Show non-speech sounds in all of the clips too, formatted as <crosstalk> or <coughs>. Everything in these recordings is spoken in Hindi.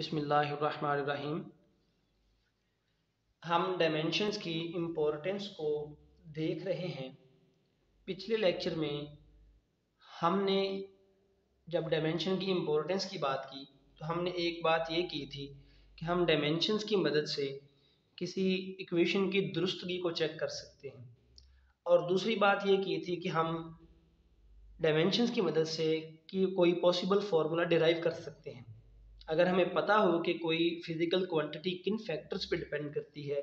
बिसमीम हम डायमेंशंस की इम्पोर्टेंस को देख रहे हैं। पिछले लेक्चर में हमने जब डायमेंशन की इम्पोर्टेंस की बात की तो हमने एक बात ये की थी कि हम डायमेंशंस की मदद से किसी इक्वेशन की दुरुस्तगी को चेक कर सकते हैं। और दूसरी बात ये की थी कि हम डायमेंशंस की मदद से कि कोई पॉसिबल फार्मूला डिराइव कर सकते हैं। अगर हमें पता हो कि कोई फ़िज़िकल क्वांटिटी किन फैक्टर्स पे डिपेंड करती है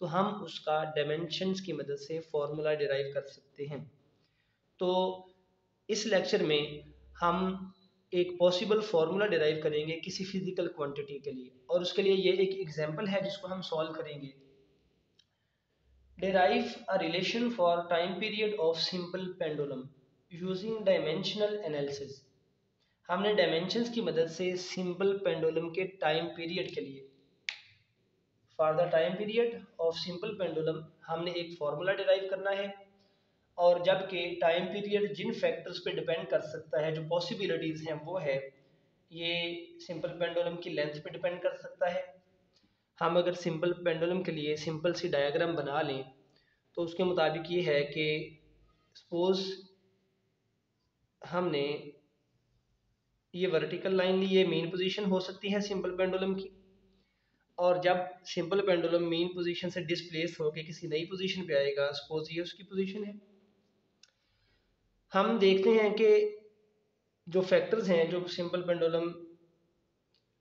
तो हम उसका डायमेंशंस की मदद से फार्मूला डिराइव कर सकते हैं। तो इस लेक्चर में हम एक पॉसिबल फार्मूला डिराइव करेंगे किसी फ़िज़िकल क्वांटिटी के लिए और उसके लिए ये एक एग्जांपल है जिसको हम सॉल्व करेंगे। Derive a relation for time period of simple pendulum using dimensional analysis हमने डायमेंशंस की मदद से सिंपल पेंडुलम के टाइम पीरियड के लिए। For the time period of simple pendulum हमने एक फार्मूला डिराइव करना है। और जबकि टाइम पीरियड जिन फैक्टर्स पे डिपेंड कर सकता है, जो पॉसिबिलिटीज़ हैं, वो है, ये सिंपल पेंडुलम की लेंथ पे डिपेंड कर सकता है। हम अगर सिंपल पेंडुलम के लिए सिंपल सी डायग्राम बना लें तो उसके मुताबिक ये है कि सपोज़ हमने ये वर्टिकल लाइन ली ये मेन पोजीशन हो सकती है सिंपल पेंडुलम की। और जब सिंपल पेंडुलम मेन पोजीशन से डिस्प्लेस होकर किसी नई पोजीशन पे आएगा सपोज़ ये उसकी पोजीशन है। हम देखते हैं कि जो फैक्टर्स हैं, जो सिंपल पेंडुलम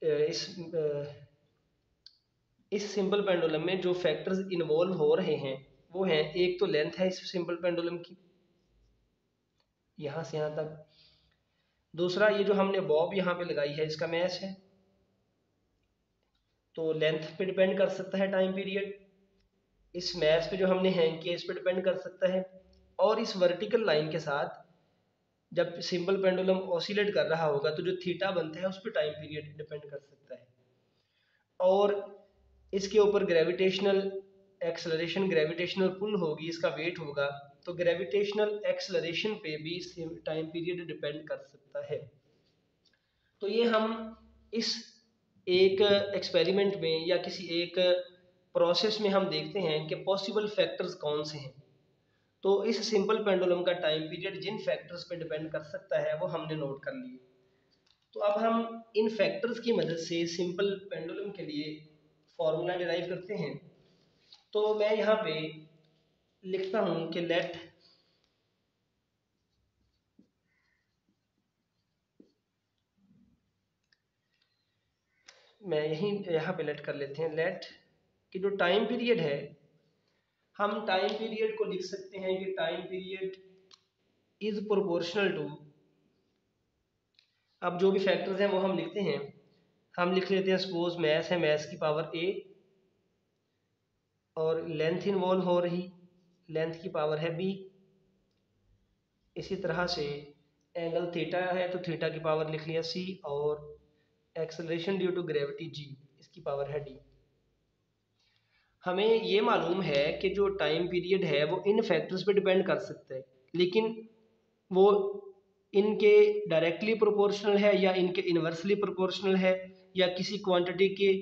इस इस सिंपल पेंडुलम में जो फैक्टर्स इन्वॉल्व हो रहे हैं, वो हैं, एक तो लेंथ है इस सिंपल पेंडुलम की। यहाँ से यहाँ तक दूसरा, ये जो हमने बॉब यहाँ पे लगाई है, इसका मैच है। तो लेंथ पे डिपेंड कर सकता है टाइम पीरियड इस मैच पे जो हमने हैंग किया, इस पे डिपेंड कर सकता है। और इस वर्टिकल लाइन के साथ, जब सिंपल पेंडुलम ऑसिलेट कर रहा होगा तो जो थीटा बनता है, उस पर टाइम पीरियड डिपेंड कर सकता है। और इसके ऊपर ग्रेविटेशनल एक्सलरेशन ग्रेविटेशनल पुल होगी, इसका वेट होगा। तो ग्रेविटेशनल एक्सलरेशन पे भी टाइम पीरियड डिपेंड कर सकता है। तो ये हम इस एक एक्सपेरिमेंट में या किसी एक प्रोसेस में हम देखते हैं कि पॉसिबल फैक्टर्स कौन से हैं। तो इस सिंपल पेंडुलम का टाइम पीरियड जिन फैक्टर्स पे डिपेंड कर सकता है, वो हमने नोट कर लिए। तो अब हम इन फैक्टर्स की मदद से सिंपल पेंडुलम के लिए फॉर्मूला डिराइव करते हैं। तो मैं यहाँ पे लिखता हूँ कि लेट मैं यही, यहाँ पे लेट कर लेते हैं लेट कि जो टाइम पीरियड है, हम टाइम पीरियड को लिख सकते हैं कि time period is proportional to अब जो भी फैक्टर्स हैं वो हम लिखते हैं। हम लिख लेते हैं सपोज़ मैथ है मैथ की पावर ए और लेंथ इन्वॉल्व हो रही लेंथ की पावर है बी। इसी तरह से एंगल थीटा है तो थीटा की पावर लिख लिया सी और acceleration due to gravity G, इसकी पावर है डी। हमें ये मालूम है कि जो टाइम पीरियड है वो इन फैक्टर्स पे डिपेंड कर सकता है, लेकिन वो इनके डायरेक्टली प्रोपोर्शनल है या इनके इन्वर्सली प्रोपोर्शनल है या किसी क्वांटिटी के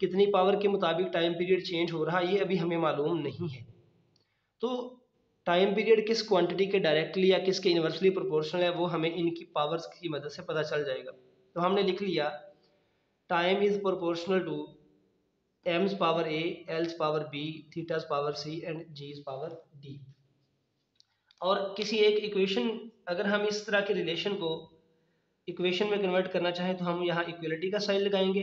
कितनी पावर के मुताबिक टाइम पीरियड चेंज हो रहा है ये अभी हमें मालूम नहीं है। तो टाइम पीरियड किस क्वांटिटी के डायरेक्टली या किसके इन्वर्सली प्रोपोर्शनल है, वो हमें इनकी पावर्स की मदद से पता चल जाएगा। तो हमने लिख लिया time is proportional to M's power A L's power B theta's power C and G's power D और किसी एक इक्वेशन अगर हम इस तरह के रिलेशन को इक्वेशन में कन्वर्ट करना चाहें तो हम यहाँ इक्वलिटी का साइन लगाएँगे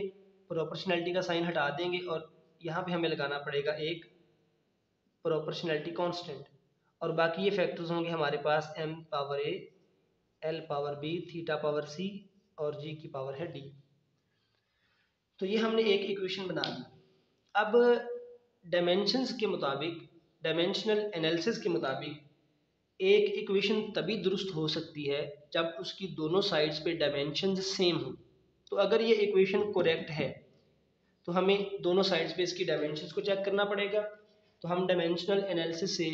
प्रोपोर्शनैलिटी का साइन हटा देंगे और यहाँ पे हमें लगाना पड़ेगा एक प्रोपोर्शनैलिटी कांस्टेंट और बाकी ये फैक्टर्स होंगे हमारे पास M power A L power B theta power C और जी की पावर है डी तो ये हमने एक इक्वेशन बना दी। अब डायमेंशंस के मुताबिक डायमेंशनल एनालिसिस के मुताबिक, एक इक्वेशन तभी दुरुस्त हो सकती है जब उसकी दोनों साइड्स पे डायमेंशंस सेम हो। तो अगर ये इक्वेशन करेक्ट है तो हमें दोनों साइड्स पे इसकी डायमेंशंस को चेक करना पड़ेगा। तो हम डायमेंशनल एनालिसिस से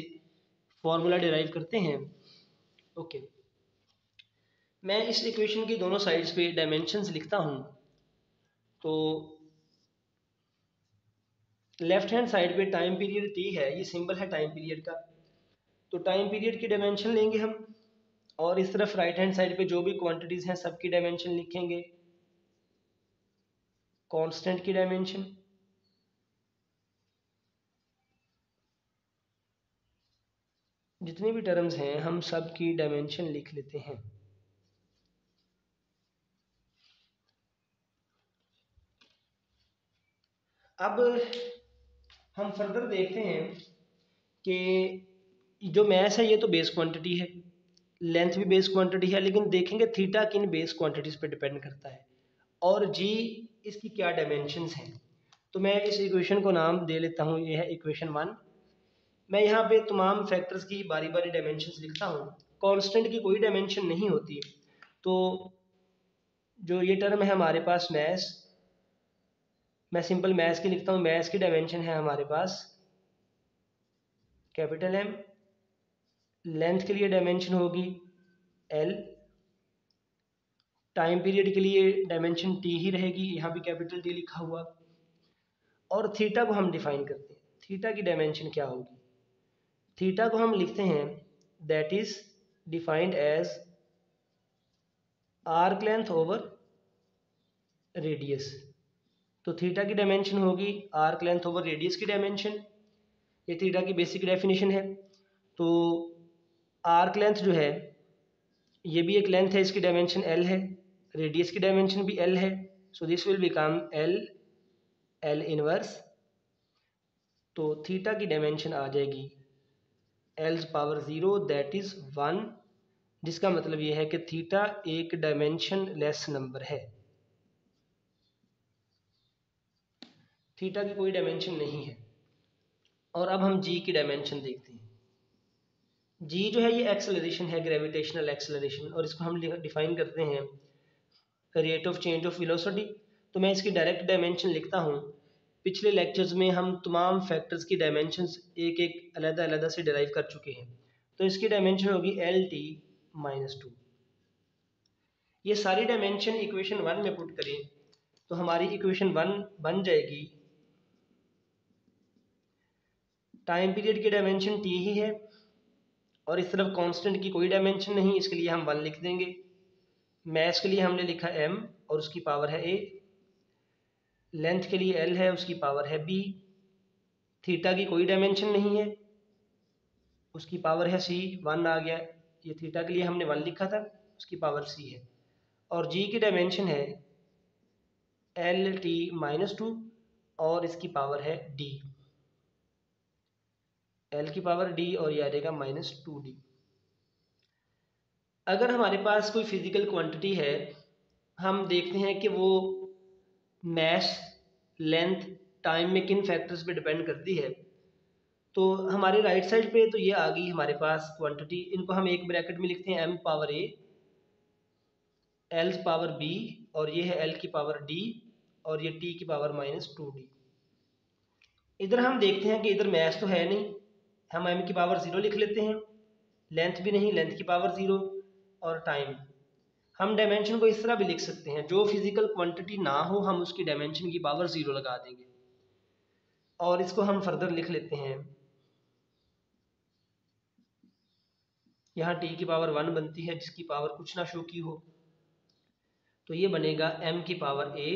फॉर्मूला डिराइव करते हैं। ओके मैं इस इक्वेशन की दोनों साइड्स पे डायमेंशंस लिखता हूँ। तो लेफ़्ट हैंड साइड पे टाइम पीरियड टी है, ये सिंबल है टाइम पीरियड का। तो टाइम पीरियड की डायमेंशन लेंगे हम और इस तरफ़ राइट हैंड साइड पे जो भी क्वांटिटीज़ हैं, सबकी डायमेंशन लिखेंगे। कांस्टेंट की डायमेंशन जितनी भी टर्म्स हैं, हम सब की डायमेंशन लिख लेते हैं। अब हम फर्दर देखते हैं कि जो मैस है, ये तो बेस क्वांटिटी है। लेंथ भी बेस क्वांटिटी है, लेकिन देखेंगे थीटा किन बेस क्वांटिटीज़ पे डिपेंड करता है। और जी इसकी क्या डायमेंशंस हैं। तो मैं इस इक्वेशन को नाम दे लेता हूँ ये है इक्वेशन वन मैं यहाँ पे तमाम फैक्टर्स की बारी बारी डायमेंशन लिखता हूँ। कांस्टेंट की कोई डायमेंशन नहीं होती। तो जो ये टर्म है हमारे पास मैस मैं सिंपल मैथ्स की लिखता हूँ। मैथ्स की डायमेंशन है हमारे पास कैपिटल एम लेंथ के लिए डायमेंशन होगी एल टाइम पीरियड के लिए डायमेंशन टी ही रहेगी। यहाँ भी कैपिटल टी लिखा हुआ। और थीटा को हम डिफाइन करते हैं। थीटा की डायमेंशन क्या होगी? थीटा को हम लिखते हैं that is defined as arc length over radius तो थीटा की डायमेंशन होगी आर्क लेंथ ओवर रेडियस की डायमेंशन ये थीटा की बेसिक डेफिनेशन है। तो आर्क लेंथ जो है, ये भी एक लेंथ है, इसकी डायमेंशन एल है रेडियस की डायमेंशन भी एल है। So this will become L L inverse तो थीटा की डायमेंशन आ जाएगी L's power zero that is one जिसका मतलब यह है कि थीटा एक डायमेंशन लेस नंबर है। थीटा की कोई डायमेंशन नहीं है। और अब हम जी की डायमेंशन देखते हैं। जी जो है ये एक्सेलरेशन है ग्रेविटेशनल एक्सेलरेशन और इसको हम डिफाइन करते हैं rate of change of velocity तो मैं इसकी डायरेक्ट डायमेंशन लिखता हूँ। पिछले लेक्चर्स में हम तमाम फैक्टर्स की डायमेंशंस एक एक अलहदा अलग से डिराइव कर चुके हैं। तो इसकी डायमेंशन होगी एल टी माइनस टू ये सारी डायमेंशन इक्वेशन वन में पुट करें तो हमारी इक्वेशन वन बन जाएगी। टाइम पीरियड की डायमेंशन टी ही है, और इस तरफ़ कांस्टेंट की कोई डायमेंशन नहीं, इसके लिए हम वन लिख देंगे। मैथ्स के लिए हमने लिखा एम और उसकी पावर है ए लेंथ के लिए एल है, उसकी पावर है बी थीटा की कोई डायमेंशन नहीं है। उसकी पावर है सी वन आ गया। ये थीटा के लिए हमने वन लिखा था, उसकी पावर सी है। और जी की डायमेंशन है एल टी माइनस टू और इसकी पावर है डी एल की पावर डी और ये आ जाएगा माइनस टू डी अगर हमारे पास कोई फ़िज़िकल क्वांटिटी है, हम देखते हैं कि वो मैश लेंथ टाइम में किन फैक्टर्स पे डिपेंड करती है। तो हमारे राइट साइड पे तो ये आ गई हमारे पास क्वांटिटी इनको हम एक ब्रैकेट में लिखते हैं M power A L power B और ये है एल की पावर डी और ये टी की पावर माइनस टू डी इधर हम देखते हैं कि इधर मैच तो है नहीं, हम एम की पावर ज़ीरो लिख लेते हैं लेंथ भी नहीं लेंथ की पावर ज़ीरो और टाइम हम डायमेंशन को इस तरह भी लिख सकते हैं, जो फ़िज़िकल क्वांटिटी ना हो, हम उसकी डायमेंशन की पावर ज़ीरो लगा देंगे। और इसको हम फर्दर लिख लेते हैं। यहाँ टी की पावर वन बनती है, जिसकी पावर कुछ ना शो की हो। तो ये बनेगा एम की पावर ए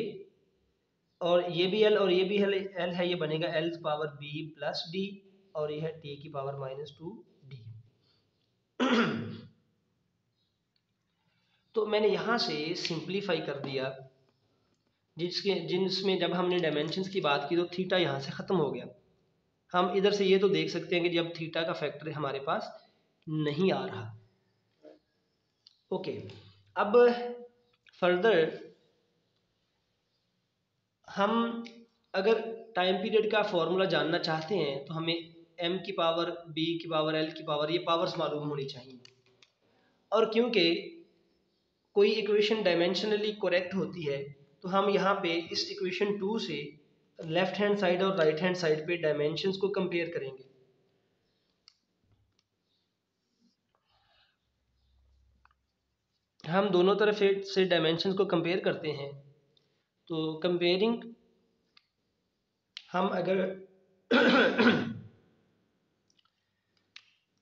और ये भी एल और ये भी एल है, ये बनेगा L power B plus D और यह है टी की पावर माइनस टू डी तो मैंने यहाँ से सिंप्लीफाई कर दिया। जिसके, जिसमें जब हमने डायमेंशंस की बात की तो थीटा यहाँ से ख़त्म हो गया। हम इधर से ये तो देख सकते हैं कि जब थीटा का फैक्टर हमारे पास नहीं आ रहा। ओके अब फर्दर हम अगर टाइम पीरियड का फॉर्मूला जानना चाहते हैं तो हमें एम की पावर बी की पावर एल की पावर ये पावर्स मालूम होनी चाहिए। और क्योंकि कोई इक्वेशन डायमेंशनली करेक्ट होती है तो हम यहाँ पे इस इक्वेशन टू से लेफ़्ट हैंड साइड और राइट हैंड साइड पे डायमेंशन को कंपेयर करेंगे। हम दोनों तरफ़ से डायमेंशन को कंपेयर करते हैं। तो कंपेयरिंग हम अगर <coughs>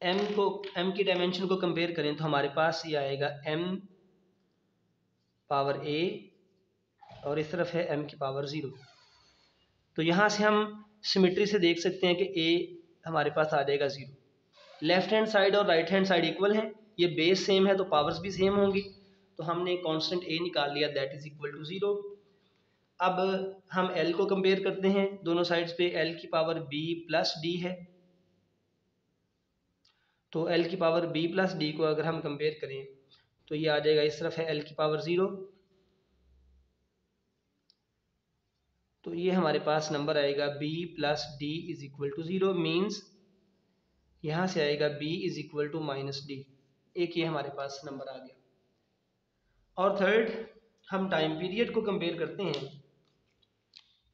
एम को एम की डायमेंशन को कंपेयर करें तो हमारे पास ये आएगा एम पावर ए और इस तरफ़ है एम की पावर ज़ीरो। तो यहाँ से हम सिमिट्री से देख सकते हैं कि ए हमारे पास आ जाएगा ज़ीरो। लेफ़्ट हैंड साइड और राइट हैंड साइड इक्वल है। ये बेस सेम है तो पावर्स भी सेम होंगी। तो हमने कांस्टेंट ए निकाल लिया that is equal to zero अब हम एल को कंपेयर करते हैं। दोनों साइड्स पे एल की पावर बी प्लस डी है। तो एल की पावर बी प्लस डी को अगर हम कंपेयर करें तो ये आ जाएगा इस तरफ़ है एल की पावर ज़ीरो तो ये हमारे पास नंबर आएगा B plus D is equal to zero means यहाँ से आएगा B is equal to minus D एक ये हमारे पास नंबर आ गया। और थर्ड हम टाइम पीरियड को कंपेयर करते हैं।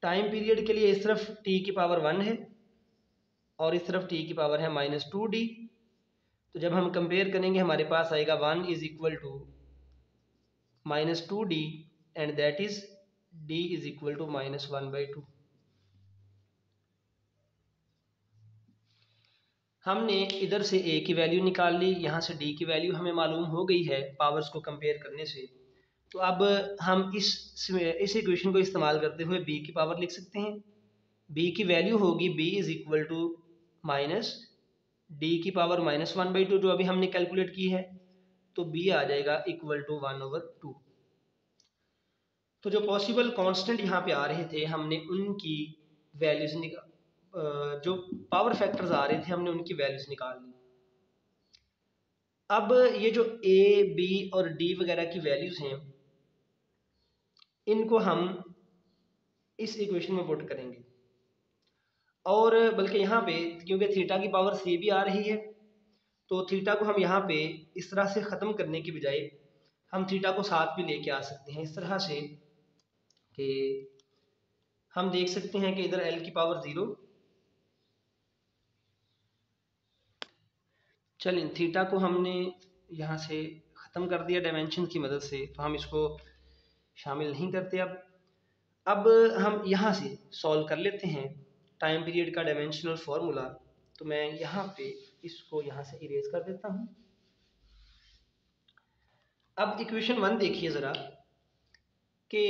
टाइम पीरियड के लिए इस तरफ़ टी की पावर वन है और इस तरफ़ टी की पावर है माइनस टू डी तो जब हम कंपेयर करेंगे, हमारे पास आएगा one is equal to minus two D and that is D is equal to minus one by two हमने इधर से ए की वैल्यू निकाल ली, यहाँ से डी की वैल्यू हमें मालूम हो गई है पावर्स को कंपेयर करने से। तो अब हम इस इस इक्वेशन को इस्तेमाल करते हुए बी की पावर लिख सकते हैं। बी की वैल्यू होगी B is equal to minus D की power minus one by two जो अभी हमने कैलकुलेट की है तो बी आ जाएगा equal to one over two तो जो पॉसिबल कांस्टेंट यहाँ पे आ रहे थे, हमने उनकी वैल्यूज़ जो पावर फैक्टर्स आ रहे थे, हमने उनकी वैल्यूज़ निकाल ली। अब ये जो ए बी और डी वगैरह की वैल्यूज़ हैं, इनको हम इस इक्वेशन में पुट करेंगे। और बल्कि यहाँ पे, क्योंकि थीटा की पावर सी भी आ रही है तो थीटा को हम यहाँ पे इस तरह से ख़त्म करने की बजाय हम थीटा को साथ भी लेके आ सकते हैं। इस तरह से कि हम देख सकते हैं कि इधर एल की पावर ज़ीरो चलें थीटा को हमने यहाँ से ख़त्म कर दिया डायमेंशन की मदद से तो हम इसको शामिल नहीं करते अब। अब हम यहाँ से सॉल्व कर लेते हैं। टाइम पीरियड का डायमेंशनल फॉर्मूला तो मैं यहाँ पे इसको यहाँ से इरेज कर देता हूँ। अब इक्वेशन वन देखिए ज़रा कि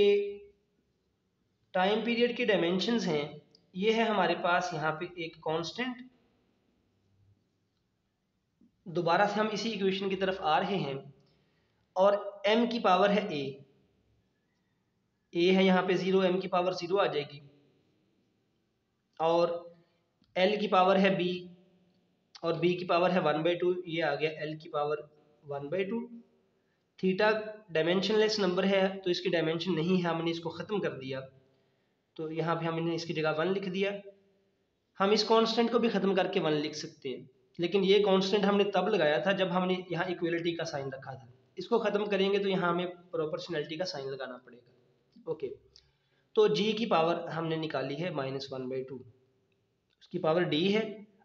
टाइम पीरियड के डायमेंशंस हैं, ये है हमारे पास यहाँ पे एक कांस्टेंट दोबारा से हम इसी इक्वेशन की तरफ़ आ रहे हैं, और m की पावर है a a है यहाँ पे ज़ीरो m की पावर ज़ीरो आ जाएगी। और एल की पावर है बी और बी की पावर है वन बाई टू ये आ गया एल की power one by two theta dimensionless number है तो इसकी डायमेंशन नहीं है, हमने इसको ख़त्म कर दिया। तो यहाँ पे हमने इसकी जगह वन लिख दिया। हम इस कांस्टेंट को भी ख़त्म करके वन लिख सकते हैं। लेकिन ये कांस्टेंट हमने तब लगाया था जब हमने यहाँ इक्वलिटी का साइन रखा था। इसको ख़त्म करेंगे तो यहाँ हमें प्रोपोर्शनलिटी का साइन लगाना पड़ेगा। ओके तो जी की पावर हमने निकाली है माइनस वन बाई टू उसकी पावर डी है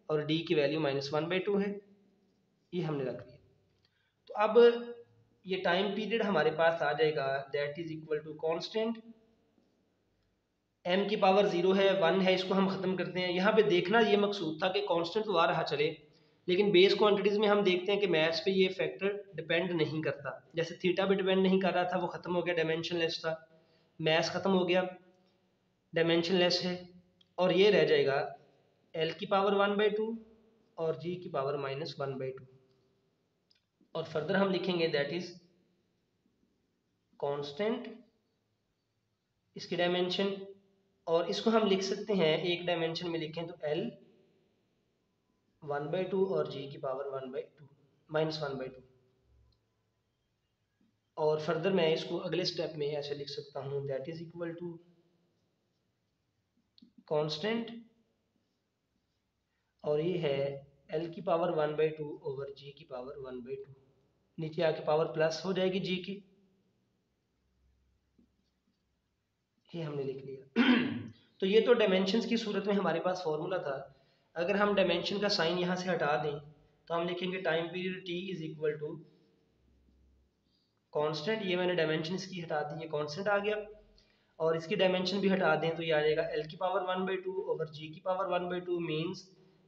और डी की value minus one by two है। ये हमने रख दिया। तो अब ये टाइम पीरियड हमारे पास आ जाएगा। That is equal to constant M की पावर ज़ीरो है वन है, इसको हम ख़त्म करते हैं। यहाँ पे देखना ये मकसूद था कि कांस्टेंट तो आ रहा चले, लेकिन बेस क्वांटिटीज़ में हम देखते हैं कि मैथ्स पे ये फैक्टर डिपेंड नहीं करता। जैसे थीटा भी डिपेंड नहीं कर रहा था, वो ख़त्म हो गया डायमेंशन लेस था। मैथ्स ख़त्म हो गया डायमेंशन लेस है, और ये रह जाएगा एल की पावर वन बाई टू और जी की power minus one by two और फर्दर हम लिखेंगे दैट इज़ कांस्टेंट इसकी डायमेंशन और इसको हम लिख सकते हैं, एक डायमेंशन में लिखें तो एल वन बाई टू और जी की power one by two minus one by two और फर्दर मैं इसको अगले स्टेप में ऐसे लिख सकता हूँ that is equal to constant और ये है एल की power one by two over G की पावर वन बाई टू नीचे आके पावर प्लस हो जाएगी जी की। ये हमने लिख लिया। <clears throat> तो ये तो डायमेंशंस की सूरत में हमारे पास फॉर्मूला था। अगर हम डायमेंशन का साइन यहाँ से हटा दें तो हम लिखेंगे time period T is equal to constant ये मैंने डायमेंशन इसकी हटा दी, ये कांस्टेंट आ गया। और इसकी डायमेंशन भी हटा दें तो ये आ जाएगा एल की power one by two over G की power one by two means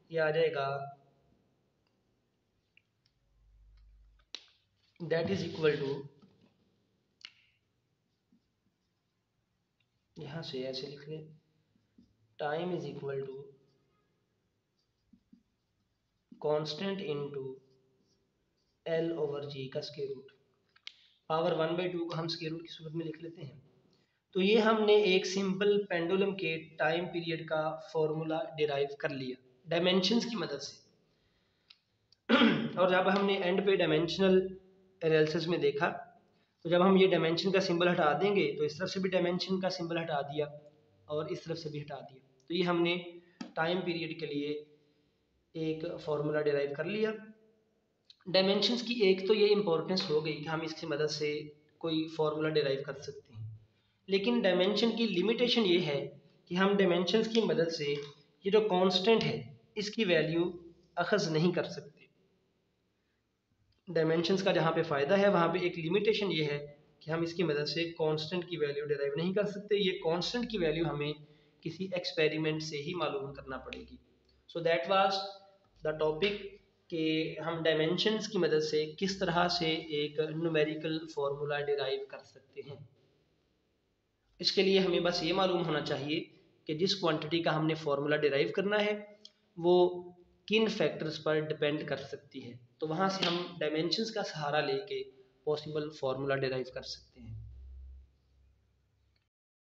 ये आ जाएगा दैट इज़ इक्वल टू यहाँ से ऐसे लिख लें। Time is equal to constant into L over G का square root power one by two को हम स्केयर रूट की सूरत में लिख लेते हैं। तो ये हमने एक सिंपल पेंडुलम के टाइम पीरियड का फॉर्मूला डिराइव कर लिया डायमेंशंस की मदद से। <clears throat> और जब हमने एंड पे डायमेंशनल एनालिसिस में देखा तो जब हम ये डायमेंशन का सिंबल हटा देंगे तो इस तरफ़ से भी डायमेंशन का सिंबल हटा दिया और इस तरफ़ से भी हटा दिया। तो ये हमने टाइम पीरियड के लिए एक फार्मूला डिराइव कर लिया। डायमेंशंस की एक तो ये इम्पोर्टेंस हो गई कि हम इसकी मदद से कोई फार्मूला डिराइव कर सकते हैं। लेकिन डायमेंशन की लिमिटेशन ये है कि हम डायमेंशंस की मदद से ये जो कांस्टेंट है, इसकी वैल्यू अखज़ नहीं कर सकते। डायमेंशंस का जहाँ पे फ़ायदा है, वहाँ पे एक लिमिटेशन ये है कि हम इसकी मदद से कांस्टेंट की वैल्यू डिराइव नहीं कर सकते। ये कांस्टेंट की वैल्यू हमें किसी एक्सपेरिमेंट से ही मालूम करना पड़ेगी। So that was the topic कि हम डायमेंशंस की मदद से किस तरह से एक न्यूमेरिकल फार्मूला डिराइव कर सकते हैं। इसके लिए हमें बस ये मालूम होना चाहिए कि जिस क्वांटिटी का हमने फार्मूला डिराइव करना है, वो किन फैक्टर्स पर डिपेंड कर सकती है। तो वहाँ से हम डायमेंशंस का सहारा लेके पॉसिबल फार्मूला डिराइव कर सकते हैं।